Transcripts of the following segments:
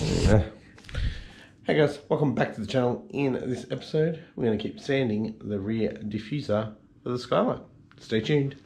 Hey guys, welcome back to the channel. In this episode, we're going to keep sanding the rear diffuser for the Skyline. Stay tuned.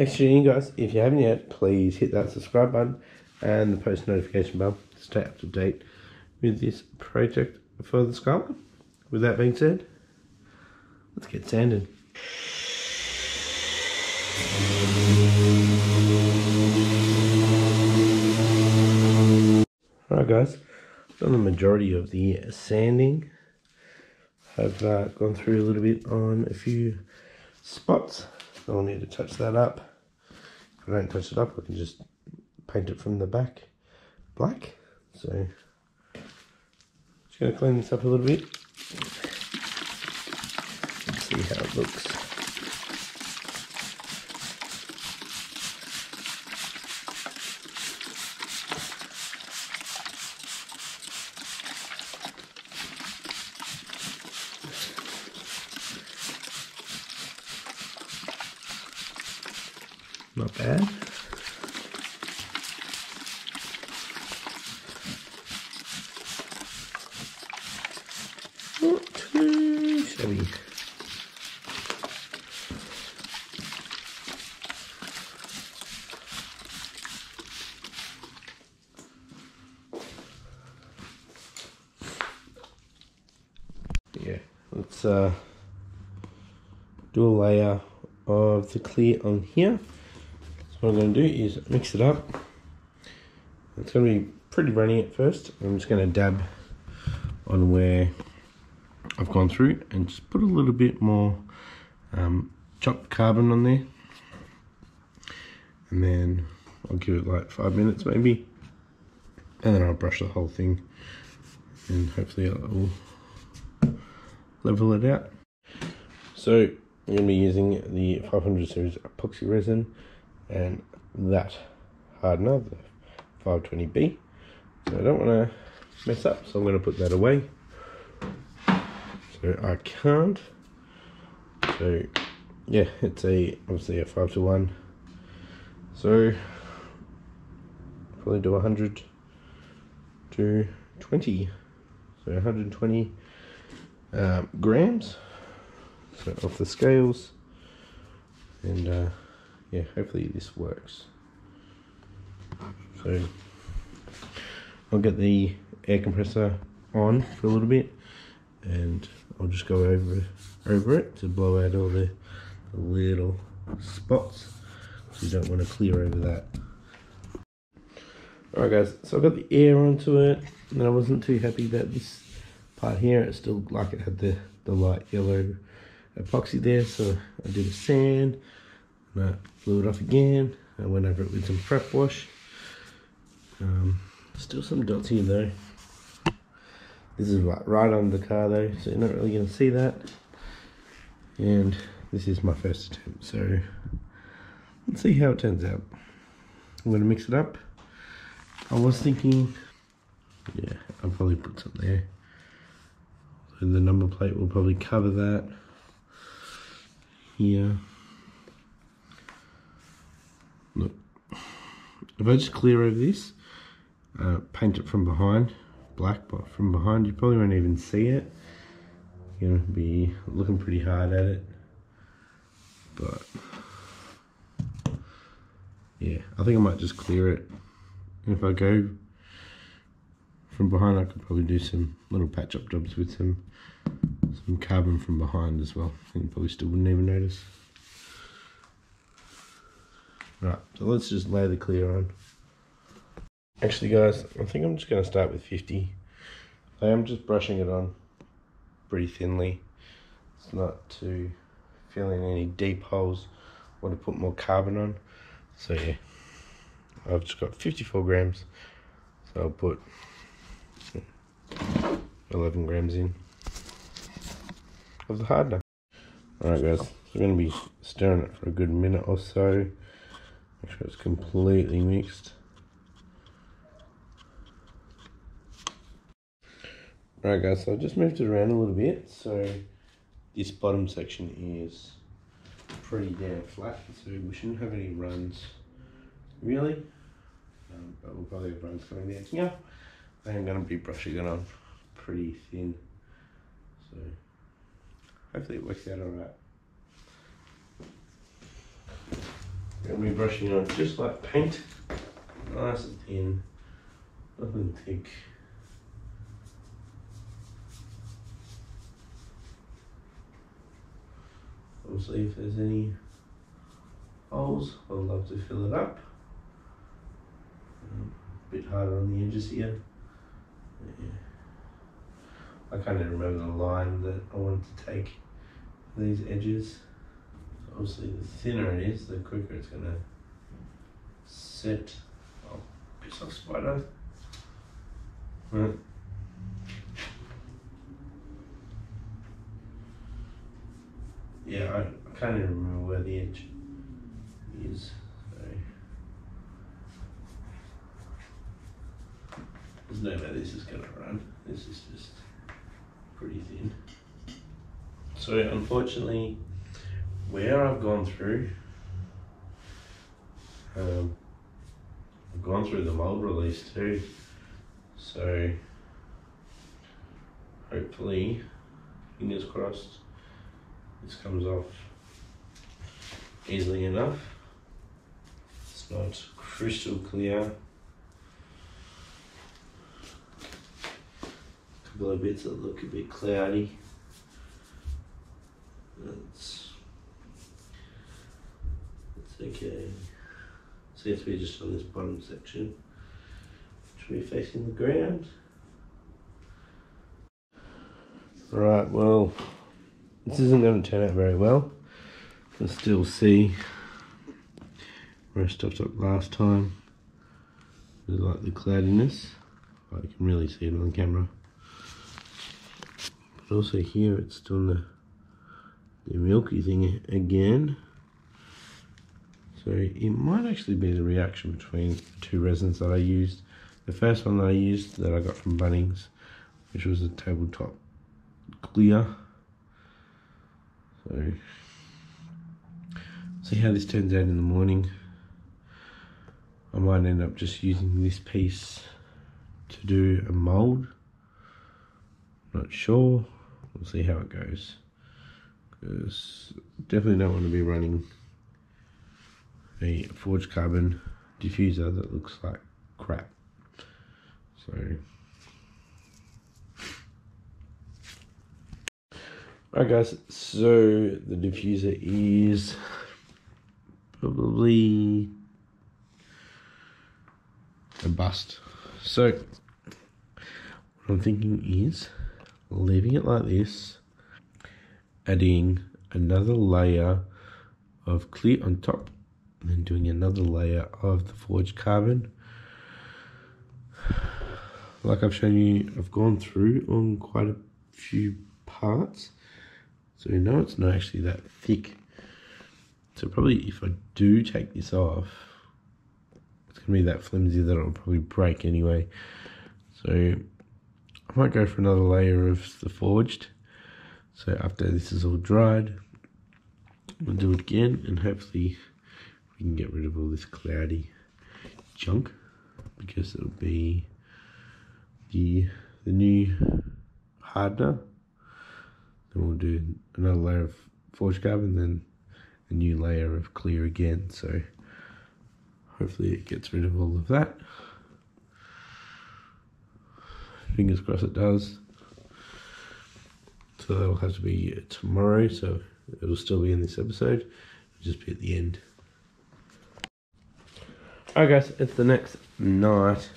Thanks for tuning in, guys. If you haven't yet, please hit that subscribe button and the post notification bell to stay up to date with this project for the Skyline. With that being said, let's get sanded. Alright guys, done the majority of the sanding. I've uh, gone through a little bit on a few spots. I'll need to touch that up. Don't touch it up, I can just paint it from the back black. So, just to clean this up a little bit. See how it looks. Not bad. Not Yeah, let's uh, do a layer of the clear on here. So what I'm going to do is mix it up. It's going to be pretty runny at first. I'm just going to dab on where I've gone through and just put a little bit more um, chopped carbon on there. And then I'll give it like five minutes maybe. And then I'll brush the whole thing and hopefully it will level it out. So I'm going to be using the 500 series epoxy resin and that hardener, the 520B. So I don't want to mess up, so I'm going to put that away. So I can't. So yeah, it's a obviously a 5 to 1. So probably do 100 to 20. So 120 um, grams so off the scales and uh, yeah hopefully this works so I'll get the air compressor on for a little bit and I'll just go over over it to blow out all the, the little spots. So you don't want to clear over that. Alright guys so I got the air onto it and I wasn't too happy that this part here. It still like it had the the light yellow epoxy there so I did a sand and I blew it off again. I went over it with some prep wash. Um, still some dots here though this is right, right on the car though so you're not really going to see that. And this is my first attempt so let's see how it turns out. I'm going to mix it up. I was thinking yeah I'll probably put some there. So the number plate will probably cover that here. Look, if I just clear over this, uh, paint it from behind, black, but from behind you probably won't even see it. You're gonna be looking pretty hard at it, but yeah, I think I might just clear it. And if I go from behind, I could probably do some little patch up jobs with some some carbon from behind as well. You probably still wouldn't even notice. Right, so let's just lay the clear on. Actually guys, I think I'm just going to start with 50. I am just brushing it on pretty thinly. It's not to fill in any deep holes or to put more carbon on. So yeah, I've just got 54 grams. So I'll put 11 grams in of the hardener. Alright guys, we're going to be stirring it for a good minute or so. Make sure it's completely mixed. Right guys, so I just moved it around a little bit. So this bottom section is pretty damn flat. So we shouldn't have any runs really. Um, but we'll probably have runs coming down here. I am going to be brushing it on pretty thin. So hopefully it works out alright. Going to be brushing on just like paint. Nice and thin. Nothing thick. Obviously if there's any holes, I'd love to fill it up. A bit harder on the edges here. Yeah. I can't even remember the line that I wanted to take these edges. Obviously the thinner it is, the quicker it's gonna set. Oh, piss off spider. Right. Yeah, I, I can't even remember where the edge is. There's no way this is gonna run. This is just pretty thin. So unfortunately, where I've gone through, um, I've gone through the mold release too. So hopefully, fingers crossed, this comes off easily enough. It's not crystal clear. A couple of bits that look a bit cloudy. That's, that's okay. Seems to be just on this bottom section. Should be facing the ground. Right, well, this isn't going to turn out very well. I still see where I stopped up last time. There's like the cloudiness. I can really see it on the camera. But also here it's still the, the milky thing again. So it might actually be the reaction between the two resins that I used. The first one that I used that I got from Bunnings, which was a tabletop clear. So see how this turns out in the morning. I might end up just using this piece to do a mold. Not sure we'll see how it goes because definitely don't want to be running a forged carbon diffuser that looks like crap so Alright guys, so the diffuser is probably a bust. So what I'm thinking is leaving it like this, adding another layer of clear on top, and then doing another layer of the forged carbon. Like I've shown you, I've gone through on quite a few parts, so you know it's not actually that thick. So probably if I do take this off, it's going to be that flimsy that it'll probably break anyway. So I might go for another layer of the forged. So after this is all dried, we'll do it again and hopefully we can get rid of all this cloudy junk because it'll be the the new hardener. Then we'll do another layer of forged carbon, then a new layer of clear again. So hopefully it gets rid of all of that. Fingers crossed it does. So that'll have to be tomorrow, so it'll still be in this episode. It'll just be at the end. Alright guys, it's the next night.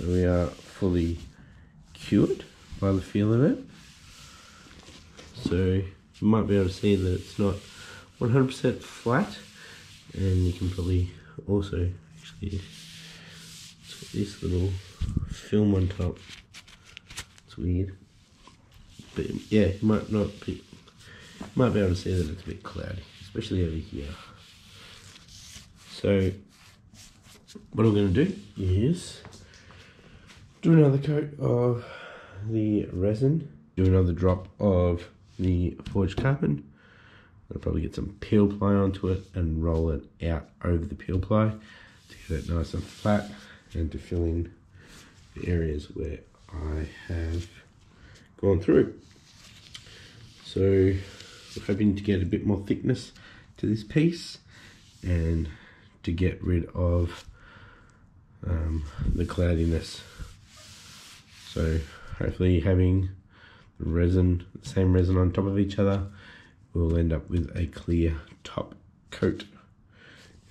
We are fully cured by the feel of it. So you might be able to see that it's not 100% flat and you can probably also actually this little film on top. It's weird. But yeah you might not be might be able to see that it's a bit cloudy especially over here. So what I'm going to do is do another coat of the resin do another drop of the forged carbon I'll probably get some peel ply onto it and roll it out over the peel ply to get it nice and flat and to fill in the areas where I have gone through. So we're hoping to get a bit more thickness to this piece and to get rid of um, the cloudiness. So hopefully having resin, same resin on top of each other we'll end up with a clear top coat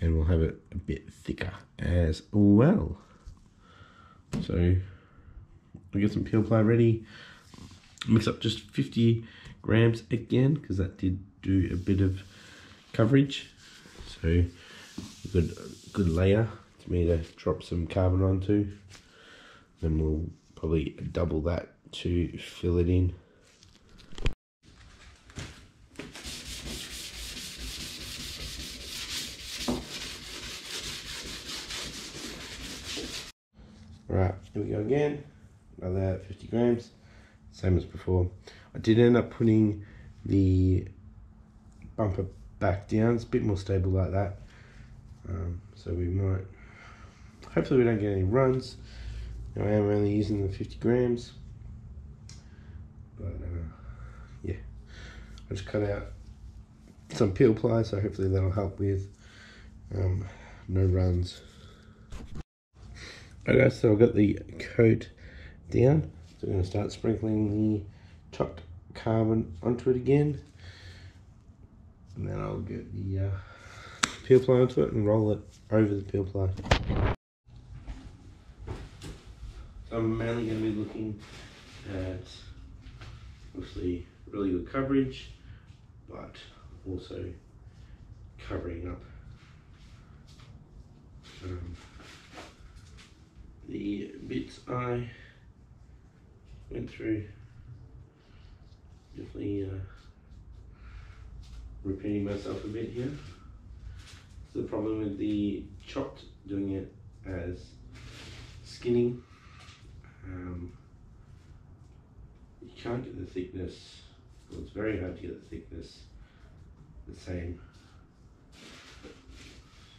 and we'll have it a bit thicker as well. So I'll get some peel ply ready, mix up just 50 grams again because that did do a bit of coverage. So good, good layer for me to drop some carbon onto. Then we'll probably double that to fill it in. Right, here we go again. Another 50 grams, same as before. I did end up putting the bumper back down. It's a bit more stable like that. Um, so we might, hopefully we don't get any runs. I am only using the 50 grams. Yeah, I just cut out some peel ply, so hopefully that'll help with um, no runs. Okay, so I've got the coat down. So we're going to start sprinkling the chopped carbon onto it again. And then I'll get the uh, peel ply onto it and roll it over the peel ply. So I'm mainly going to be looking at obviously really good coverage, but also covering up um, the bits I went through. Definitely uh, repeating myself a bit here. So the problem with the chopped doing it as skinning, um, you can't get the thickness, well it's very hard to get the thickness the same.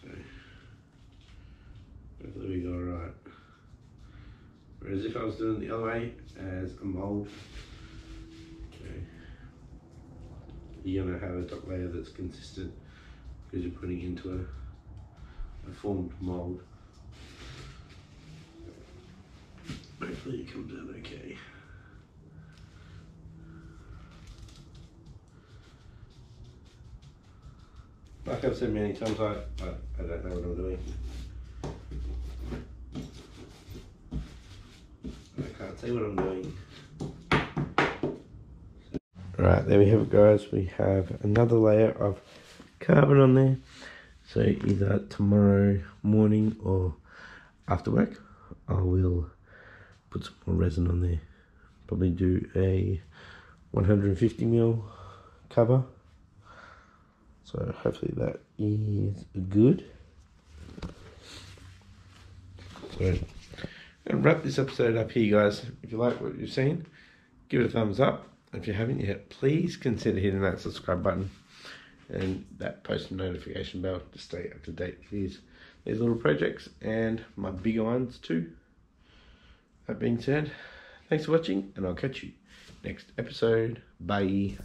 So, hopefully we go alright. Whereas if I was doing it the other way as a mold, okay, you're going to have a top layer that's consistent because you're putting into a, a formed mold. Hopefully it comes out okay. I've said many times, I, I, I don't know what I'm doing. I can't see what I'm doing. Right, there we have it guys. We have another layer of carbon on there. So either tomorrow morning or after work, I will put some more resin on there. Probably do a 150 mil cover. So hopefully that is good. So to wrap this episode up here, guys. If you like what you've seen, give it a thumbs up. If you haven't yet, please consider hitting that subscribe button and that post notification bell to stay up to date with these, these little projects and my bigger ones too. That being said, thanks for watching and I'll catch you next episode. Bye.